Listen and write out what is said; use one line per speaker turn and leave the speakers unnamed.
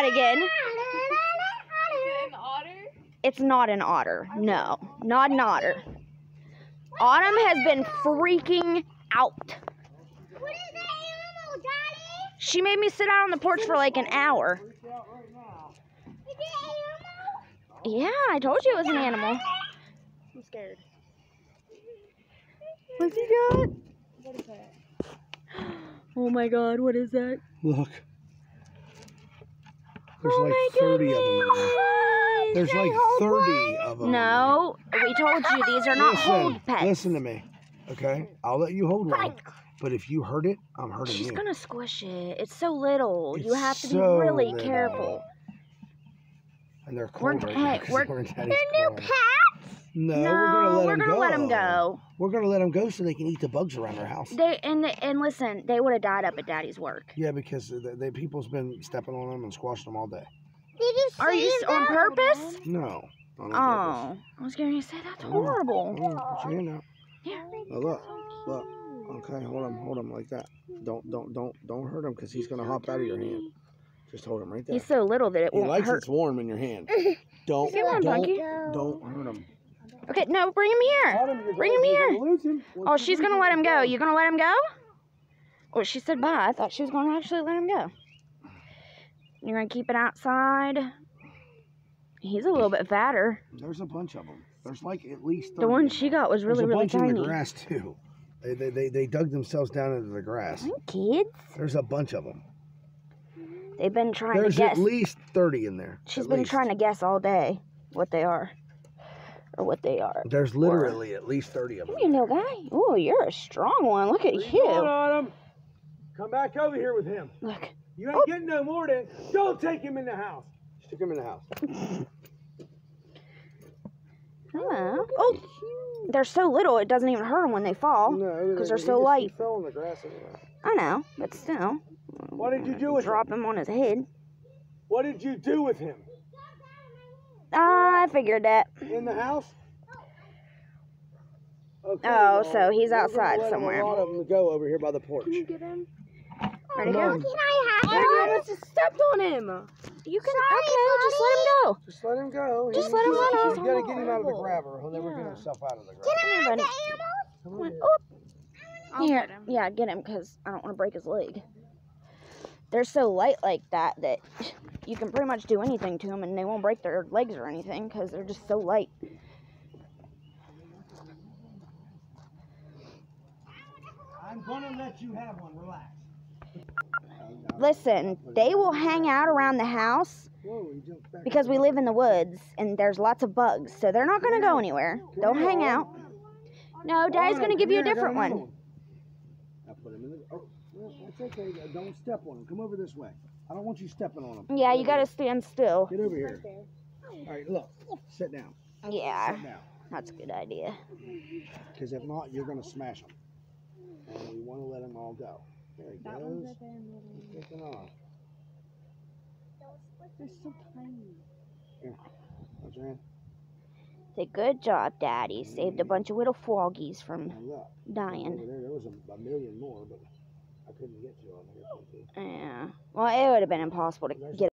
that again.
Is it an otter?
It's not an otter. No, not an otter. Autumn has been freaking out.
What is that animal, Daddy?
She made me sit out on the porch for like an hour.
Is it animal?
Yeah, I told you it was an animal. I'm scared. What's he got?
What is that?
Oh my god, what is that?
Look. There's
oh
like
my
30 of them in there. There's like 30 of them.
No, we told you these are not
listen,
hold pets.
listen to me. Okay? I'll let you hold one. But if you hurt it, I'm hurting you.
She's
you.
gonna squish it. It's so little. you have to be really
little.
careful.
And they're
We're-
cold right
hey,
now 'cause
we're-
we're in
They're new pets.
No,
no,
we're gonna let
we're
them
gonna
go.
let them go.
We're gonna let them go so they can eat the bugs around our house.
They and and listen, they would have died up at Daddy's work.
Yeah, because the, the people's been stepping on them and squashing them all day.
Did you
Are you
see
s- on purpose?
No. not on
Oh, I was going to say that's
purpose.
horrible.
Mm, put your hand out.
Yeah.
Now look, look. Okay, hold him, hold him like that. Don't, don't, don't, don't hurt him because he's gonna hop out of your hand. Just hold him right there.
He's so little that it
He
won't
likes
hurt.
it's warm in your hand. Don't,
Come on,
don't,
Punky.
don't hurt him.
Okay, no, bring him here. Bring him here. Oh, she's gonna let him go. You gonna let him go? Oh, she said bye. I thought she was gonna actually let him go. You're gonna keep it outside. He's a little bit fatter.
There's a bunch of them. There's like at least.
The one she got was really,
There's a
really
bunch in the grass too. They, they, they, they dug themselves down into the grass.
Hi, Kids,
There's a bunch of them.
they've been trying
There's
to guess.
There's at least 30 in there.
She's been
least.
trying to guess all day what they are, or what they are.
There's literally at least 30 of them.
You know, guy. Oh, you're a strong one. Look at you.
on him. Come back over here with him.
Look.
You ain't oh. getting no more than. Don't take him in the house.
Stick him in the house.
Hello. Oh, oh they're so little it doesn't even hurt them when they fall.
No,
'Cause they're so light.
Fell in the grass anyway.
I know, but still.
What did you do with him?
Drop him on his head.
What did you do with him?
I figured that.
In the house? Okay,
Oh,
well,
so he's
We're
outside somewhere.
A lot of them go over here by the porch.
Ready to
Come
go?
on.
Can I have
I
one?
almost stepped on him.
You can. Okay, just let him go.
Just let him go.
Just
He-
let him
he's-
run off.
You gotta get him out of the grab or he'll never get himself out of the grab.
Can I have
Everybody.
the animal?
Come on, here.
Oh.
Here,
get him.
yeah, get him because I don't want to break his leg. They're so light like that that you can pretty much do anything to them and they won't break their legs or anything because they're just so light.
I'm gonna let you have one. Relax.
Listen, they will hang out around the house
Whoa, he jumped back.
because we live in the woods and there's lots of bugs, so they're not going to go anywhere. They'll hang out. No, Daddy's going to give you a different one.
I put him in the. Well, that's okay. Uh, don't step on him. Come over this way. I don't want you stepping on him.
Yeah, you got to stand still.
Get over here. All right, look. Sit down.
Yeah,
Sit down.
that's a good idea.
Because if not, you're gonna smash them. And we want to let them all go. There he goes. He's taking off.
They're so tiny.
That's right.
Say, good job, Daddy. Saved a mm-hmm. bunch of little froggies from dying.
Over there, there was a, a million more, but I couldn't get to them.
Yeah. Well, it would have been impossible to get